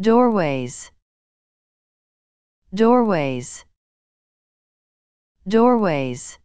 doorways. Doorways. Doorways.